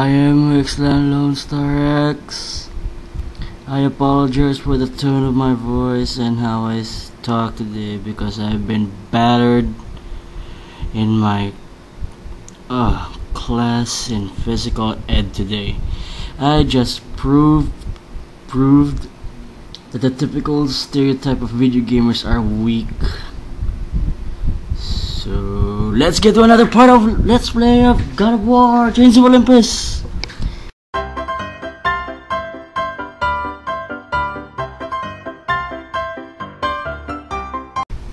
I am Wyxlan Lone Star X. I apologize for the tone of my voice and how I talk today because I've been battered in my uh, class in physical ed today. I just proved proved that the typical stereotype of video gamers are weak. So let's get to another part of Let's Play of God of War, Chains of Olympus.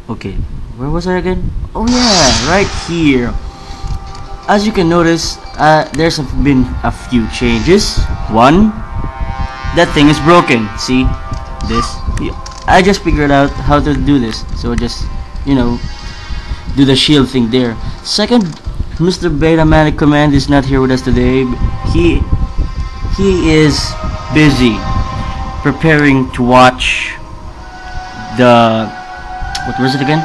Okay, where was I again? Oh yeah, right here. As you can notice, uh, there's been a few changes. One, that thing is broken. See, this. I just figured out how to do this, so just you know do the shield thing there. Second, Mr. Beta Manic Command is not here with us today. He he is busy preparing to watch the what was it again?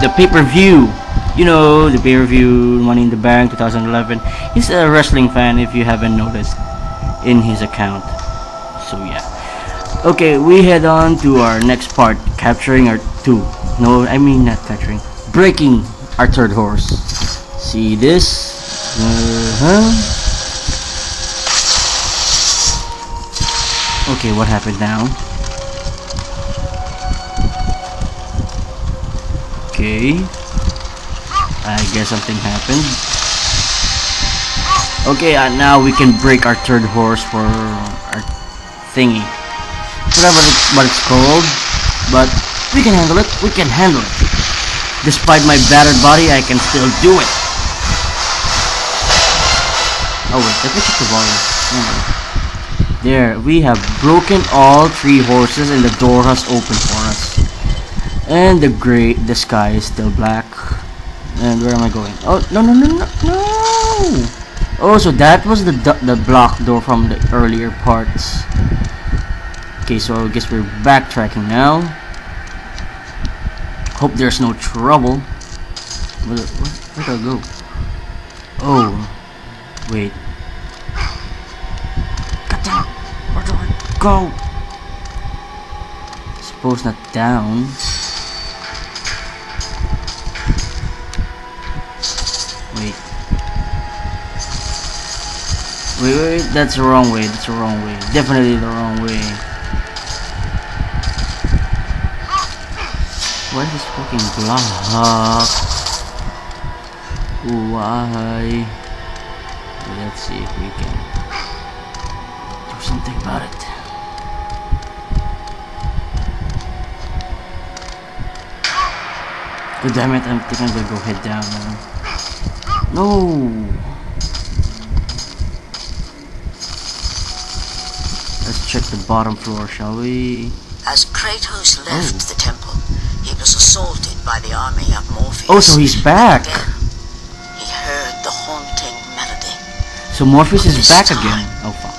The pay-per-view. You know, the pay-per-view Money in the Bank 2011. He's a wrestling fan if you haven't noticed in his account. So yeah. Okay, we head on to our next part, capturing our two. No, I mean not capturing. Breaking our third horse. See this? Uh-huh. Okay, what happened now? Okay. I guess something happened. Okay, uh, now we can break our third horse for our thingy. Whatever what it's called. But we can handle it. We can handle it. Despite my battered body, I can still do it. Oh wait, let me check the volume. There, we have broken all three horses and the door has opened for us. And the gray, the sky is still black. And where am I going? Oh, no, no, no, no, no! Oh, so that was the the block door from the earlier parts. Okay, so I guess we're backtracking now. Hope there's no trouble. Where, where, where'd I go? Oh, wait. God damn! Where do I go? Suppose not down. Wait, wait, wait, that's the wrong way, that's the wrong way. Definitely the wrong way. What is this fucking block? Why? Let's see if we can do something about it. God damn it, I think I'm gonna go head down now. No! Let's check the bottom floor, shall we? As Kratos left oh. the temple, he was assaulted by the army of Morpheus. Oh, so he's back! Again, he heard the haunting melody. So Morpheus is back time. again. Oh fuck.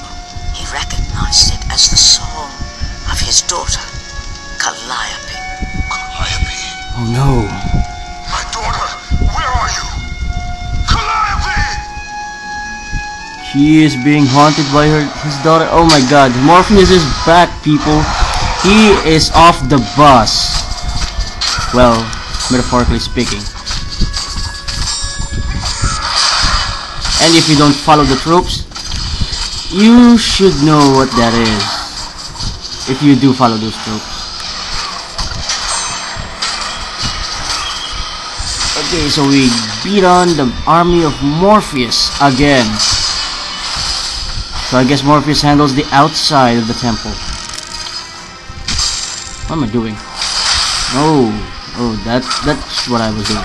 He recognized it as the song of his daughter, Calliope. Calliope, Oh no. my daughter, where are you? Calliope! She is being haunted by her his daughter. Oh my god. Morpheus is back, people. He is off the bus. Well, metaphorically speaking. And if you don't follow the tropes, you should know what that is. If you do follow those tropes. Okay, so we beat on the army of Morpheus again. So I guess Morpheus handles the outside of the temple. What am I doing? Oh, oh, that's that's what I was doing.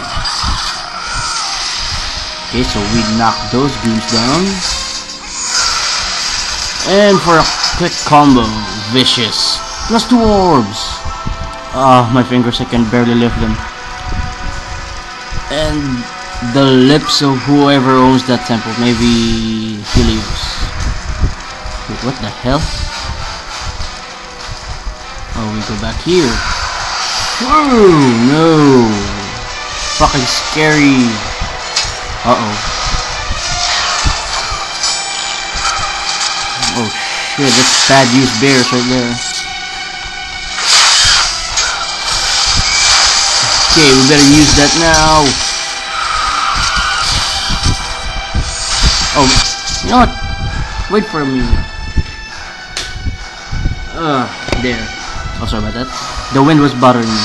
Okay, so we knock those goons down. And for a quick combo, vicious. Plus two orbs. Ah, my fingers, I can barely lift them. And the lips of whoever owns that temple, maybe Helios. Wait, what the hell? Oh, we go back here. Whoa, no. Fucking scary. Uh-oh. Oh, Shit, that's bad use bears right there. Okay, we better use that now. Oh, you know what? Wait for me. Uh, there. Oh, sorry about that. The wind was bothering me.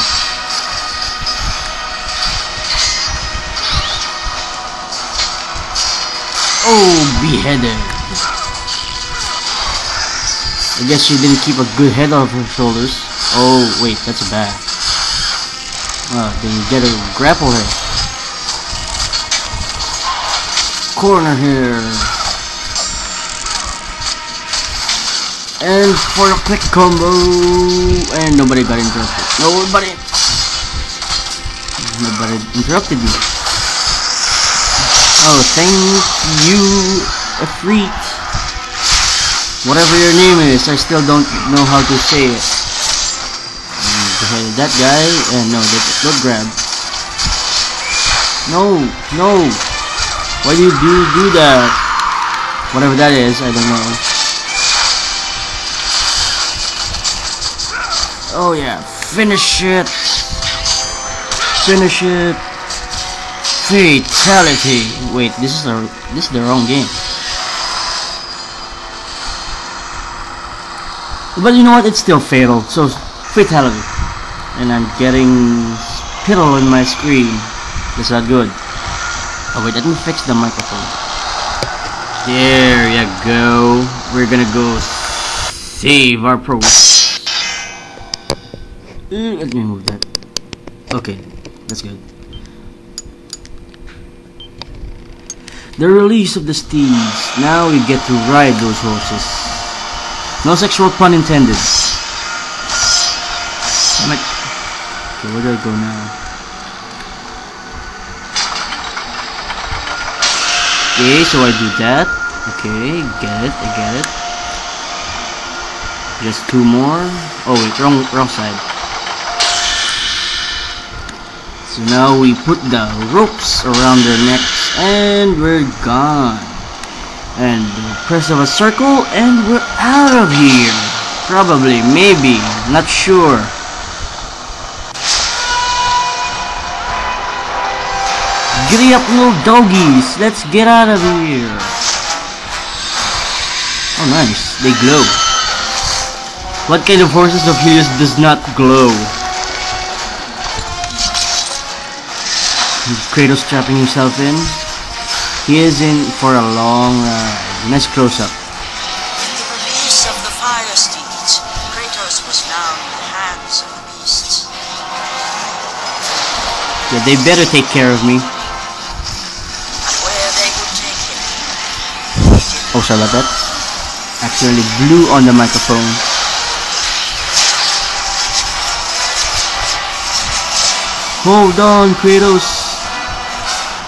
Oh, beheaded. I guess she didn't keep a good head on her shoulders. Oh, wait, that's a bad. Uh, then you get a grapple her. Corner here. And for a quick combo. And nobody got interrupted. Nobody. Nobody interrupted you. Oh, thank you, Efreet. Whatever your name is, I still don't know how to say it. That guy, and no, don't grab. No, no. Why do you do, do that? Whatever that is, I don't know. Oh yeah, finish it. Finish it. Fatality. Wait, this is the this is the wrong game. But you know what? It's still fatal. So fatality. And I'm getting spittle on my screen. That's not good. Oh wait, let me fix the microphone. There you go. We're gonna go save our pro. Uh, Let me move that. Okay, that's good. The release of the steeds. Now we get to ride those horses. No sexual pun intended. I'm like, okay, where do I go now? Okay, so I do that. Okay, get it, I get it. Just two more. Oh wait, wrong, wrong side. So now we put the ropes around their necks and we're gone. And press of a circle and we're out of here. Probably, maybe, not sure. Giddy up little doggies, let's get out of here. Oh nice, they glow. What kind of horses of Helios does not glow? Kratos trapping himself in. He is in for a long ride. Nice close up. In the release of the fire steeds, Kratos was now in the hands of the beasts. Yeah, they better take care of me. And where they would take him, Oh, sorry about that. Accidentally blew on the microphone. Hold on, Kratos.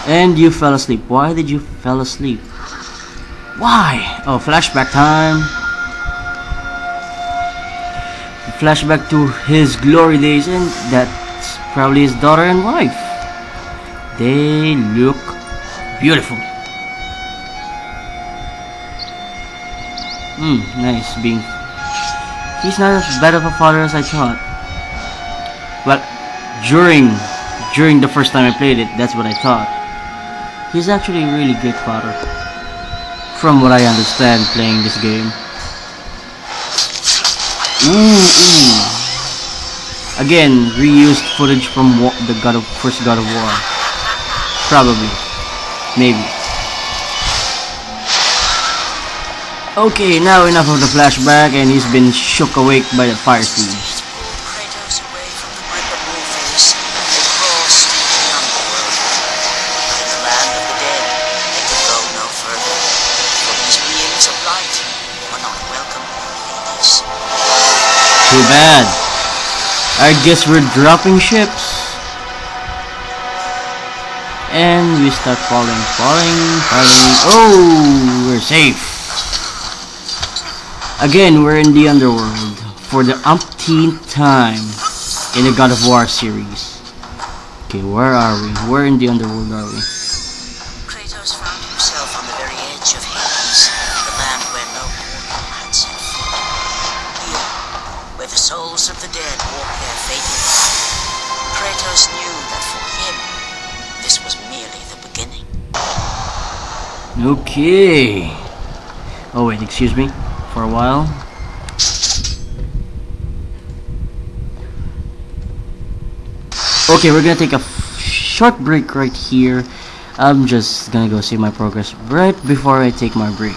And you fell asleep. Why did you fell asleep? Why? Oh, flashback time. Flashback to his glory days, and that's probably his daughter and wife. They look beautiful. Hmm, nice being. He's not as bad of a father as I thought. Well, during during the first time I played it, that's what I thought. He's actually a really good father. From what I understand playing this game. Ooh, ooh. Again, reused footage from the God of first God of War. Probably. Maybe. Okay, now enough of the flashback and he's been shook awake by the fire steeds. Too bad. I guess we're dropping ships. And we start falling, falling, falling. Oh, we're safe. Again, we're in the underworld for the umpteenth time in the God of War series. Okay, where are we? Where in the underworld are we? Okay. Oh wait, excuse me. For a while. Okay, we're gonna take a short break right here. I'm just gonna go save my progress right before I take my break.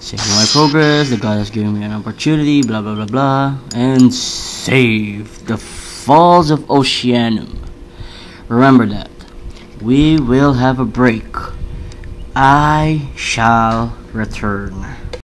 Saving my progress, the god has given me an opportunity, blah blah blah blah, and save the falls of Oceanum. Remember that. We will have a break. I shall return.